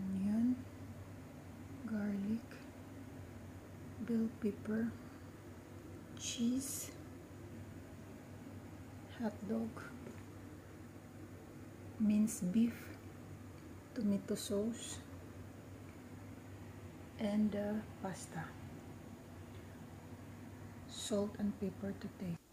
onion, garlic, bell pepper, cheese, hot dog, minced beef, tomato sauce, and uh, pasta. Salt and pepper to taste.